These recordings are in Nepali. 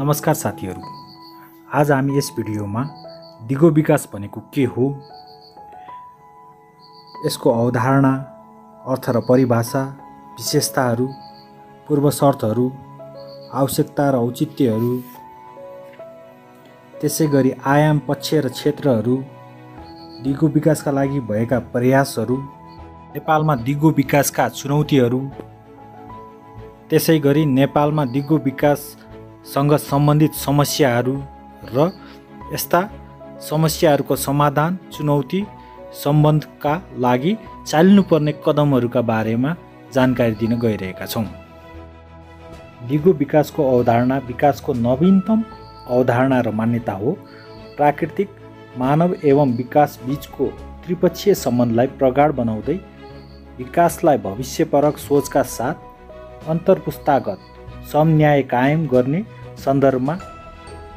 नमस्कार साथीहरू। आज हामी यस भिडियोमा दिगो विकास भनेको के हो यसको अवधारणा अर्थ र परिभाषा विशेषताहरू पूर्व शर्तहरू आवश्यकता र औचित्यहरू त्यसै गरी आयाम पक्ष र क्षेत्रहरू दिगो विकासका लागि भएका प्रयासहरू नेपालमा दिगो विकासका चुनौतीहरू त्यसै गरी नेपालमा दिगो विकाससँग सम्बन्धित समस्याहरू र यस्ता समस्याहरूको समाधान चुनौती सम्बन्धका लागि चालिनुपर्ने कदमहरूका बारेमा जानकारी दिन गइरहेका छौँ। दिगो विकासको अवधारणा विकासको नवीनतम अवधारणा र मान्यता हो। प्राकृतिक मानव एवं विकास बिचको त्रिपक्षीय सम्बन्धलाई प्रगाढ बनाउँदै विकासलाई भविष्यपरक सोचका साथ अन्तर्पुस्तागत समन्याय कायम गर्ने सन्दर्भमा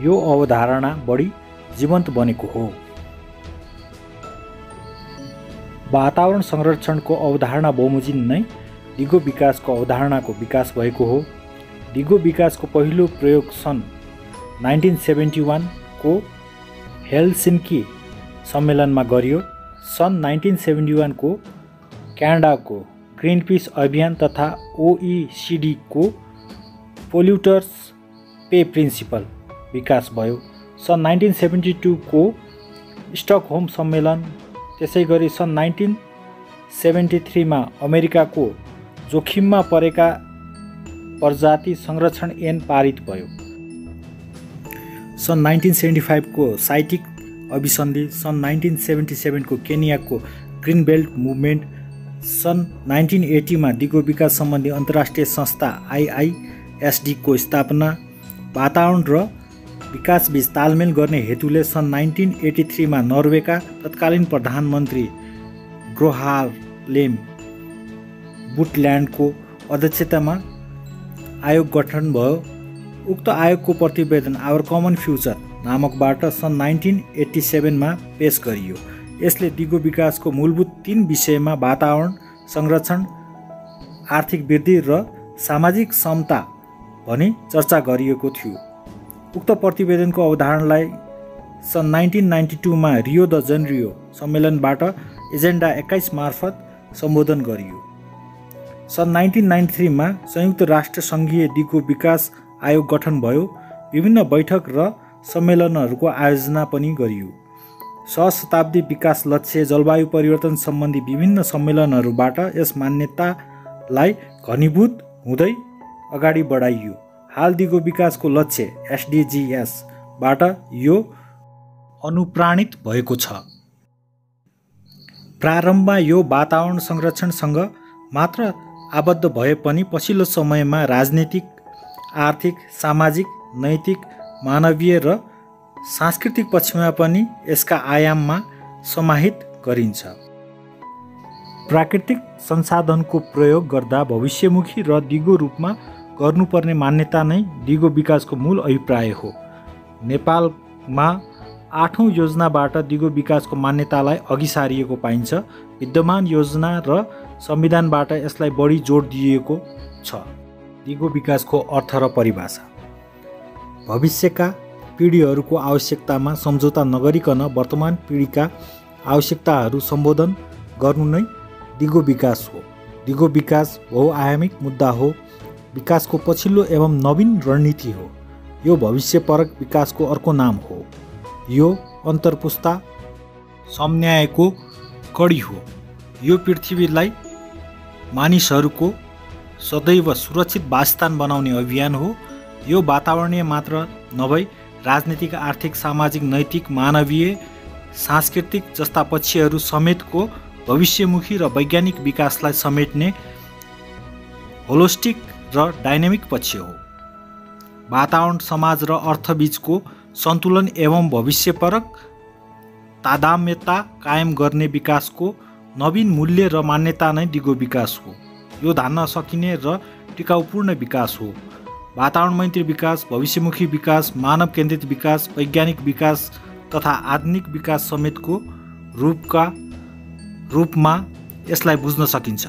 यो अवधारणा बढी जीवन्त बनेको हो। वातावरण संरक्षणको अवधारणा बमोजिम नै दिगो विकासको अवधारणाको विकास भएको हो। दिगो विकासको पहिलो प्रयोग सन् नाइन्टिन सेभेन्टी वानको हेलसिन्की सम्मेलनमा गरियो। सन् नाइन्टिन सेभेन्टी वानको क्यानाडाको ग्रिन पिस अभियान तथा ओइसिडीको पोल्युटर्स पे प्रिन्सिपल विकास भयो। सन् नाइन्टिन सेभेन्टी टूको स्टकहोम सम्मेलन त्यसै गरी सन् नाइन्टिन सेभेन्टी थ्रीमा अमेरिकाको जोखिममा परेका प्रजाति संरक्षण ऐन पारित भयो। सन् नाइन्टिन सेभेन्टी फाइभको साइटिक अभिसन्धि सन् नाइन्टिन सेभेन्टी सेभेनको केनियाको ग्रिन बेल्ट मुभमेन्ट सन् नाइन्टिन एट्टीमा दिगो विकास सम्बन्धी अन्तर्राष्ट्रिय संस्था आइआइएसडीको स्थापना वातावरण र विकासबीच तालमेल गर्ने हेतुले सन् नाइन्टिन एटी थ्रीमा नर्वेका तत्कालीन प्रधानमन्त्री ग्रोहालेम बुटल्यान्डको अध्यक्षतामा आयोग गठन भयो। उक्त आयोगको प्रतिवेदन आवर कमन फ्युचर नामकबाट सन् नाइन्टिन एट्टी सेभेनमा पेस गरियो। यसले दिगो विकासको मूलभूत तिन विषयमा वातावरण संरक्षण आर्थिक वृद्धि र सामाजिक समता भनी चर्चा गरिएको थियो। उक्त प्रतिवेदनको अवधारणालाई सन् नाइन्टिन नाइन्टी टूमा रियो द जनरियो सम्मेलनबाट एजेन्डा एक्काइस मार्फत सम्बोधन गरियो। सन् नाइन्टिन नाइन्टी थ्रीमा संयुक्त राष्ट्र सङ्घीय दिगो विकास आयोग गठन भयो विभिन्न बैठक र सम्मेलनहरूको आयोजना पनि गरियो। सहशताब्दी विकास लक्ष्य जलवायु परिवर्तन सम्बन्धी विभिन्न सम्मेलनहरूबाट यस मान्यतालाई घनीभूत हुँदै अगाडि बढाइयो। हाल दिगो विकासको लक्ष्य एसडिजिएसबाट यो अनुप्राणित भएको छ। प्रारम्भमा यो वातावरण संरक्षणसँग मात्र आबद्ध भए पनि पछिल्लो समयमा राजनीतिक आर्थिक सामाजिक नैतिक मानवीय र सांस्कृतिक पक्षमा पनि यसका आयाममा समाहित गरिन्छ। प्राकृतिक संसाधनको प्रयोग गर्दा भविष्यमुखी र दिगो रूपमा गर्नुपर्ने मान्यता नै दिगो विकासको मूल अभिप्राय हो। नेपालमा आठौँ योजनाबाट दिगो विकासको मान्यतालाई अघि सारिएको पाइन्छ। विद्यमान योजना र संविधानबाट यसलाई बढी जोड दिइएको छ। दिगो विकासको अर्थ र परिभाषा। भविष्यका पिँढीहरूको आवश्यकतामा सम्झौता नगरिकन वर्तमान पिँढीका आवश्यकताहरू सम्बोधन गर्नु नै दिगो विकास हो। दिगो विकास बहुआयामिक मुद्दा हो। विकासको पछिल्लो एवं नवीन रणनीति हो। यो भविष्यपरक विकासको अर्को नाम हो। यो अन्तर्पुस्ता समन्यायको कडी हो। यो पृथ्वीलाई मानिसहरूको सदैव सुरक्षित वासस्थान बनाउने अभियान हो। यो वातावरणीय मात्र नभई राजनीतिक आर्थिक सामाजिक नैतिक मानवीय सांस्कृतिक जस्ता पक्षहरू समेतको भविष्यमुखी र वैज्ञानिक विकासलाई समेट्ने होलोस्टिक र डाइनामिक पक्ष हो। वातावरण समाज र अर्थबीचको सन्तुलन एवं भविष्यपरक तादाम्यता कायम गर्ने विकासको नवीन मूल्य र मान्यता नै दिगो विकास हो। यो धान्न सकिने र टिकाउपूर्ण विकास हो। वातावरण मैत्री विकास भविष्यमुखी विकास मानव केन्द्रित विकास वैज्ञानिक विकास तथा आधुनिक विकास समेतको रूपका रूपमा यसलाई बुझ्न सकिन्छ।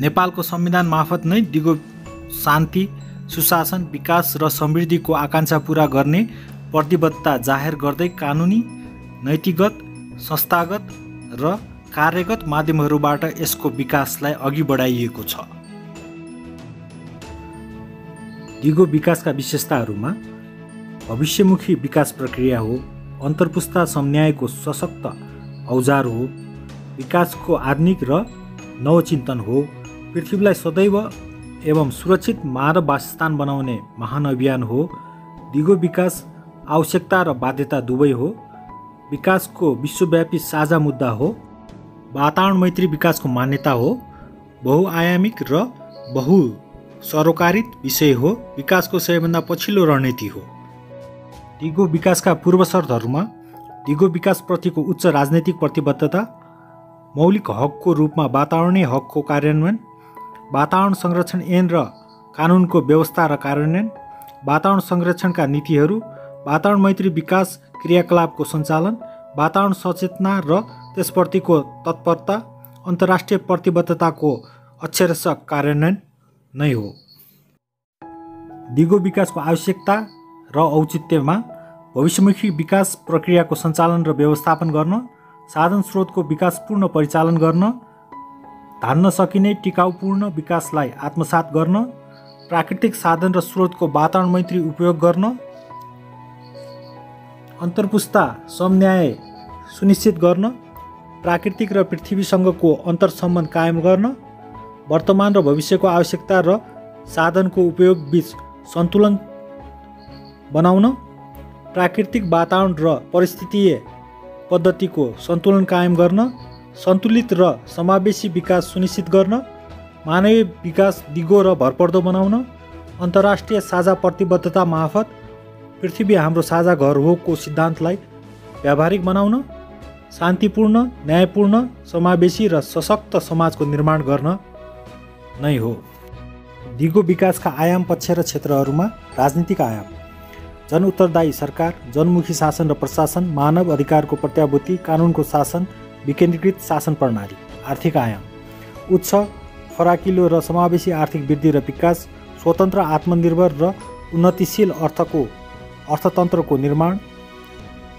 नेपालको संविधान मार्फत नै दिगो शान्ति सुशासन विकास र समृद्धिको आकाङ्क्षा पुरा गर्ने प्रतिबद्धता जाहेर गर्दै कानुनी नैतिकगत संस्थागत र कार्यगत माध्यमहरूबाट यसको विकासलाई अघि बढाइएको छ। दिगो विकासका विशेषताहरूमा भविष्यमुखी विकास प्रक्रिया हो अन्तर्पुस्ता समन्यायको सशक्त औजार हो विकासको आधुनिक र नवचिन्तन हो पृथ्वीलाई सदैव एवं सुरक्षित मानव वासस्थान बनाउने महान अभियान हो। दिगो विकास आवश्यकता र बाध्यता दुवै हो। विकासको विश्वव्यापी साझा मुद्दा हो। वातावरण मैत्री विकासको मान्यता हो। बहुआयामिक र बहु सरोकारित विषय हो। विकासको सबैभन्दा पछिल्लो रणनीति हो। दिगो विकासका पूर्व शर्तहरूमा दिगो विकासप्रतिको उच्च राजनैतिक प्रतिबद्धता मौलिक हकको रूपमा वातावरणीय हकको कार्यान्वयन वातावरण संरक्षण ऐन र कानुनको व्यवस्था र कार्यान्वयन वातावरण संरक्षणका नीतिहरू वातावरण मैत्री विकास क्रियाकलापको सञ्चालन वातावरण सचेतना र त्यसप्रतिको तत्परता अन्तर्राष्ट्रिय प्रतिबद्धताको अक्षरश कार्यान्वयन नै हो। दिगो विकासको आवश्यकता र औचित्यमा भविष्यमुखी विकास प्रक्रियाको सञ्चालन र व्यवस्थापन गर्न साधन स्रोतको विकासपूर्ण परिचालन गर्न धान्न सकिने टिकाउपूर्ण विकासलाई आत्मसात गर्न प्राकृतिक साधन र स्रोतको वातावरण मैत्री उपयोग गर्न अन्तर्पुस्ता समन्याय सुनिश्चित गर्न प्राकृतिक र पृथ्वीसँगको अन्तर्सम्बन्ध कायम गर्न वर्तमान र भविष्यको आवश्यकता र साधनको उपयोग बिच सन्तुलन बनाउन प्राकृतिक वातावरण र परिस्थितीय पद्धतिको सन्तुलन कायम गर्न सन्तुलित र समावेशी विकास सुनिश्चित गर्न मानवीय विकास दिगो र भरपर्दो बनाउन अन्तर्राष्ट्रिय साझा प्रतिबद्धता मार्फत पृथ्वी हाम्रो साझा घर हो को सिद्धान्तलाई व्यावहारिक बनाउन शान्तिपूर्ण न्यायपूर्ण समावेशी र सशक्त समाजको निर्माण गर्न नै हो। दिगो विकासका आयाम पक्ष र क्षेत्रहरूमा राजनीतिक आयाम जन उत्तरदायी सरकार जनमुखी शासन र प्रशासन मानव अधिकारको प्रत्याभूति कानुनको शासन विकेन्द्रीकृत शासन प्रणाली आर्थिक आयाम उच्च फराकिलो र समावेशी आर्थिक वृद्धि र विकास स्वतन्त्र आत्मनिर्भर र उन्नतिशील अर्थको अर्थतन्त्रको निर्माण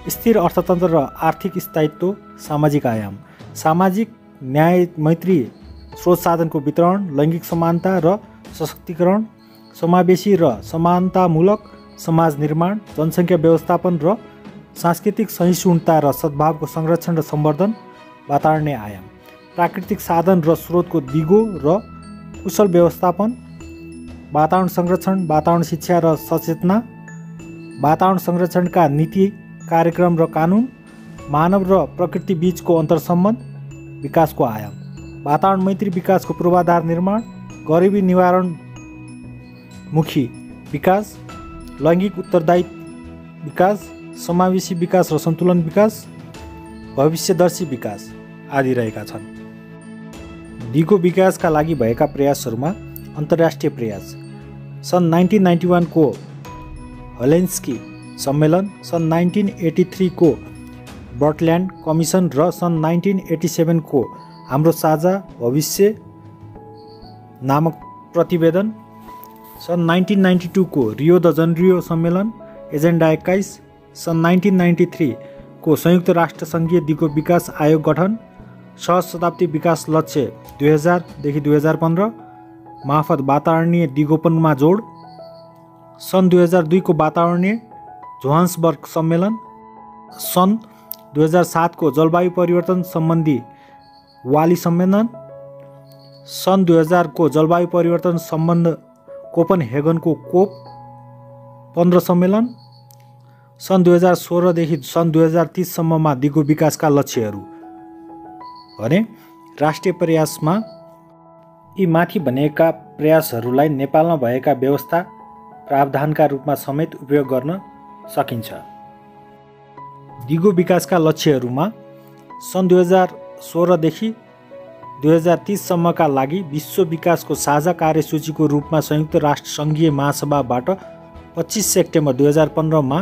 स्थिर अर्थतन्त्र र आर्थिक स्थायित्व सामाजिक आयाम सामाजिक न्याय मैत्री स्रोत साधनको वितरण लैङ्गिक समानता र सशक्तिकरण समावेशी र समानतामूलक समाज निर्माण जनसङ्ख्या व्यवस्थापन र सांस्कृतिक सहिष्णुता र सद्भावको संरक्षण र सम्वर्धन वातावरणीय आयाम। प्राकृतिक साधन र स्रोतको दिगो र कुशल व्यवस्थापन वातावरण संरक्षण वातावरण शिक्षा र सचेतना वातावरण संरक्षणका नीति कार्यक्रम र कानुन मानव र प्रकृति बिचको अन्तर्सम्बन्ध विकासको आयाम। वातावरण मैत्री विकासको पूर्वाधार निर्माण गरिबी निवारणमुखी विकास लैङ्गिक उत्तरदायी विकास समावेशी विकास र सन्तुलन विकास भविष्यदर्शी विकास। आदि रहेका छन्। दिगो विकासका लागि भएका प्रयासहरूमा अन्तर्राष्ट्रिय प्रयास। सन् नाइन्टिन नाइन्टी वानको हलेन्स्की सम्मेलन सन् नाइन्टिन एटी थ्रीको बर्टल्यान्ड कमिसन र सन् नाइन्टिन एटी सेभेनको हाम्रो साझा भविष्य नामक प्रतिवेदन। सन् नाइन्टिन नाइन्टी टूको रियो द जनरियो सम्मेलन एजेन्डा एक्काइस। सन् नाइन्टिन नाइन्टी थ्रीको संयुक्त राष्ट्र सङ्घीय दिगो विकास आयोग गठन। सहज शताब्दी विकास लक्ष्य दुई हजारदेखि दुई हजार पन्ध्र मार्फत वातावरणीय दिगोपनमा जोड सन् दुई हजार दुईको वातावरणीय जोहान्सबर्ग सम्मेलन सन् दुई हजार सातको जलवायु परिवर्तन सम्बन्धी वाली सम्मेलन सन् दुई हजारको जलवायु परिवर्तन सम्बन्ध कोपन हेगनको कोप पन्ध्र सम्मेलन सन् दुई हजार सोह्रदेखि सन् दुई हजार तिससम्ममा दिगो विकासका लक्ष्यहरू भने राष्ट्रिय प्रयासमा यी माथि भनेका प्रयासहरूलाई नेपालमा भएका व्यवस्था प्रावधानका रूपमा समेत उपयोग गर्न सकिन्छ। दिगो विकासका लक्ष्यहरूमा सन् दुई हजार सोह्रदेखि दुई हजार तिससम्मका लागि विश्व विकासको साझा कार्यसूचीको रूपमा संयुक्त राष्ट्र सङ्घीय महासभाबाट पच्चिस सेप्टेम्बर दुई हजार पन्ध्रमा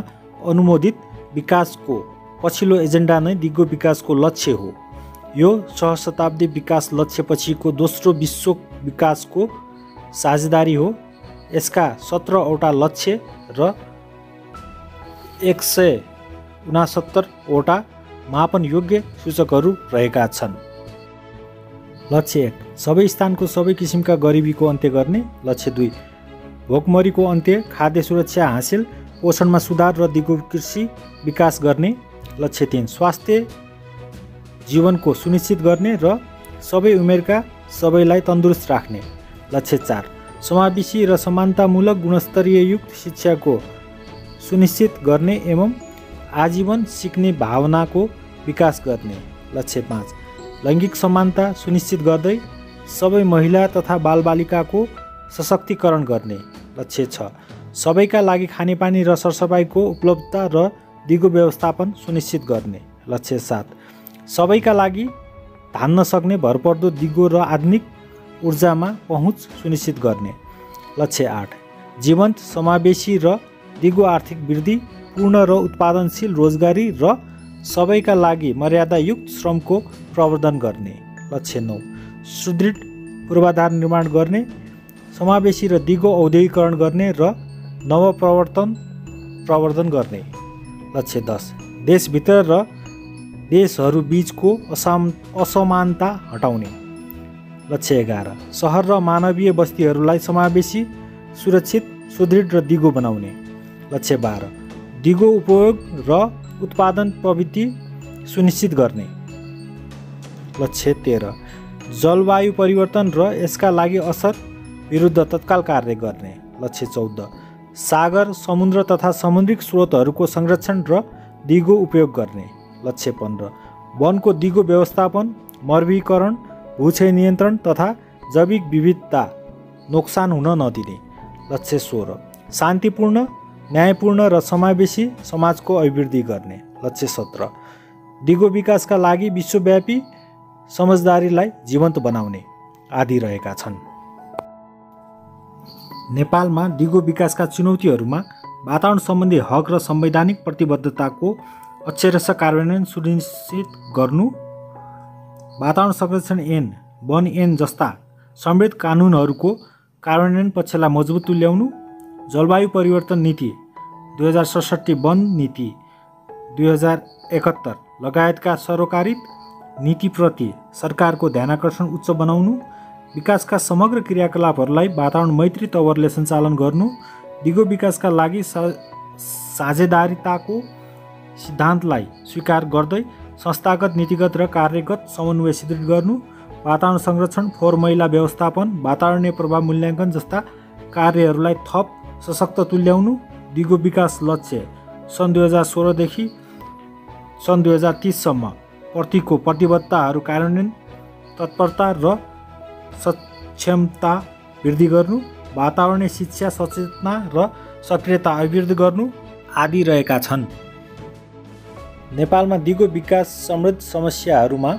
अनुमोदित विकासको पछिल्लो एजेन्डा नै दिगो विकासको लक्ष्य हो। यो सहशताब्दी विकास लक्ष्यपछिको दोस्रो विश्व विकासको साझेदारी हो। यसका सत्रवटा लक्ष्य र एक सय उनासत्तरवटा मापन योग्य सूचकहरू रहेका छन्। लक्ष्य एक सबै स्थानको सबै किसिमका गरिबीको अन्त्य गर्ने। लक्ष्य दुई भोकमरीको अन्त्य खाद्य सुरक्षा हासिल पोषणमा सुधार र दिगो कृषि विकास गर्ने। लक्ष्य तिन स्वास्थ्य जीवनको सुनिश्चित गर्ने र सबै उमेरका सबैलाई तन्दुरुस्त राख्ने। लक्ष्य चार समावेशी र समानतामूलक गुणस्तरीय युक्त शिक्षाको सुनिश्चित गर्ने एवं आजीवन सिक्ने भावनाको विकास गर्ने। लक्ष्य पाँच लैङ्गिक समानता सुनिश्चित गर्दै सबै महिला तथा बालबालिकाको सशक्तिकरण गर्ने। लक्ष्य छ सबैका लागि खानेपानी र सरसफाइको उपलब्धता र दिगो व्यवस्थापन सुनिश्चित गर्ने। लक्ष्य सात सबैका लागि धान्न सक्ने भरपर्दो दिगो र आधुनिक ऊर्जामा पहुँच सुनिश्चित गर्ने। लक्ष्य आठ। जीवन्त समावेशी र दिगो आर्थिक वृद्धि पूर्ण र उत्पादनशील रोजगारी र सबैका लागि मर्यादायुक्त श्रमको प्रवर्धन गर्ने। लक्ष्य नौ। सुदृढ पूर्वाधार निर्माण गर्ने समावेशी र दिगो औद्योगिकरण गर्ने र नवप्रवर्तन प्रवर्धन गर्ने। लक्ष्य दस। देशभित्र र देशहरू बिचको असम असमानता हटाउने। लक्ष्य एघार। सहर र मानवीय बस्तीहरूलाई समावेशी सुरक्षित सुदृढ र दिगो बनाउने। लक्ष्य बाह्र। दिगो उपयोग र उत्पादन प्रवृत्ति सुनिश्चित गर्ने। लक्ष्य तेह्र। जलवायु परिवर्तन र यसका लागि असर विरुद्ध तत्काल कार्य गर्ने। लक्ष्य चौध। सागर समुद्र तथा समुद्रिक स्रोतहरूको संरक्षण र दिगो उपयोग गर्ने। लक्ष्य पन्ध्र। वनको दिगो व्यवस्थापन मर्वीकरण भूक्षय नियन्त्रण तथा जैविक विविधता नोक्सान हुन नदिने। लक्ष्य सोह्र। शान्तिपूर्ण न्यायपूर्ण र समावेशी समाजको अभिवृद्धि गर्ने। लक्ष्य सत्र। दिगो विकासका लागि विश्वव्यापी समझदारीलाई जीवन्त बनाउने आदि रहेका छन्। नेपालमा दिगो विकासका चुनौतीहरूमा वातावरण सम्बन्धी हक र संवैधानिक प्रतिबद्धताको अक्षरश कार्यान्वयन सुनिश्चित गर्नु। वातावरण संरक्षण ऐन वन ऐन जस्ता समृद्ध कानुनहरूको कार्यान्वयन पक्षलाई मजबुत तुल्याउनु। जलवायु परिवर्तन नीति दुई हजार सडसट्ठी वन नीति दुई हजार एकहत्तर लगायतका सरोकारित नीतिप्रति सरकारको ध्यानकर्षण उच्च बनाउनु। विकासका समग्र क्रियाकलापहरूलाई वातावरण मैत्री तवरले सञ्चालन गर्नु। दिगो विकासका लागि सा साझेदारिताको सिद्धान्तलाई स्वीकार गर्दै संस्थागत नीतिगत र कार्यगत समन्वय सुदृढ गर्नु वातावरण संरक्षण फोहोर मैला व्यवस्थापन वातावरणीय प्रभाव मूल्याङ्कन जस्ता कार्यहरूलाई थप सशक्त तुल्याउनु दिगो विकास लक्ष्य सन् दुई हजार सोह्रदेखि सन् दुई हजार तिससम्म प्रतिको प्रतिबद्धताहरू कार्यान्वयन तत्परता र सक्षमता वृद्धि गर्नु वातावरणीय शिक्षा सचेतना र सक्रियता अभिवृद्धि गर्नु आदि रहेका छन्। नेपालमा दिगो विकास समृद्ध समस्याहरूमा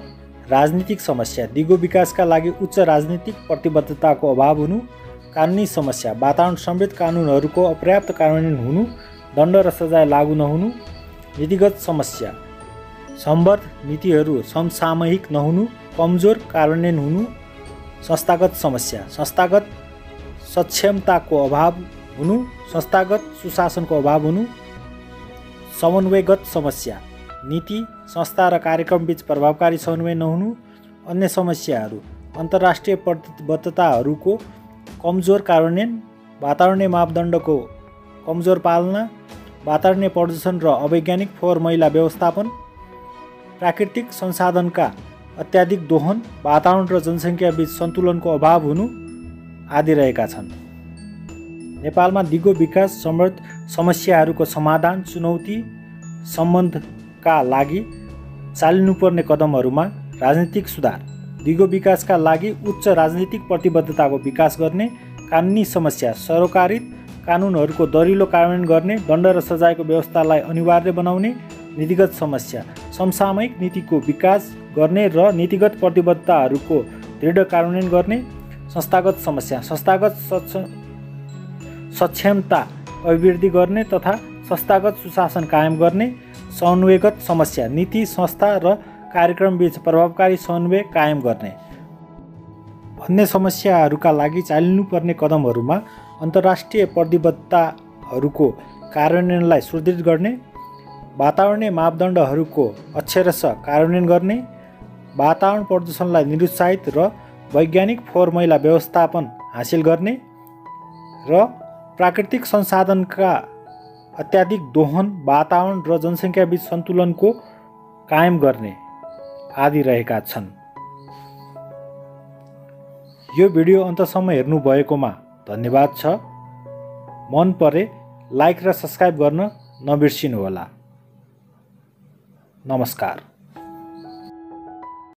राजनीतिक समस्या दिगो विकासका लागि उच्च राजनीतिक प्रतिबद्धताको अभाव हुनु कानुनी समस्या वातावरण समृद्ध कानुनहरूको अपर्याप्त कार्यान्वयन हुनु दण्ड र सजाय लागू नहुनु नीतिगत समस्या सम्बद्ध नीतिहरू समसामयिक नहुनु कमजोर कार्यान्वयन हुनु संस्थागत समस्या संस्थागत सक्षमताको अभाव हुनु संस्थागत सुशासनको अभाव हुनु समन्वयगत समस्या। नीति संस्था र कार्यक्रमबीच प्रभावकारी समन्वय नहुनु अन्य समस्याहरू अन्तर्राष्ट्रिय प्रतिबद्धताहरूको कमजोर कार्यान्वयन वातावरणीय मापदण्डको कमजोर पालना वातावरणीय प्रदूषण र अवैज्ञानिक फोहोर मैला व्यवस्थापन प्राकृतिक संसाधनका अत्याधिक दोहन वातावरण र जनसङ्ख्याबीच सन्तुलनको अभाव हुनु आदि रहेका छन्। नेपालमा दिगो विकास समृद्ध समस्याहरूको समाधान चुनौती सम्बन्धका लागि चालिनुपर्ने कदमहरूमा राजनीतिक सुधार दिगो विकासका लागि उच्च राजनीतिक प्रतिबद्धताको विकास गर्ने कानुनी समस्या सरोकारित कानुनहरूको दरिलो कार्यान्वयन गर्ने दण्ड र सजायको व्यवस्थालाई अनिवार्य बनाउने नीतिगत समस्या समसामयिक नीतिको विकास गर्ने र नीतिगत प्रतिबद्धताहरूको दृढ कार्यान्वयन गर्ने संस्थागत समस्या संस्थागत सक्षमता अभिवृद्धि गर्ने तथा संस्थागत सुशासन कायम गर्ने समन्वयगत समस्या नीति संस्था र कार्यक्रमबीच प्रभावकारी समन्वय कायम गर्ने। अन्य समस्याहरूका लागि चालिनुपर्ने कदमहरूमा अन्तर्राष्ट्रिय प्रतिबद्धताहरूको कार्यान्वयनलाई सुदृढ गर्ने वातावरणीय मापदण्डहरूको अक्षरश कार्यान्वयन गर्ने वातावरण प्रदूषणलाई निरुत्साहित र वैज्ञानिक फोहोर मैला व्यवस्थापन हासिल गर्ने र प्राकृतिक संसाधनका अत्याधिक दोहन वातावरण र जनसङ्ख्याबीच सन्तुलनको कायम गर्ने आदि रहेका छन्। यो भिडियो अन्तसम्म हेर्नुभएकोमा धन्यवाद छ। मन परे लाइक र सब्सक्राइब गर्न नबिर्सिनुहोला। नमस्कार।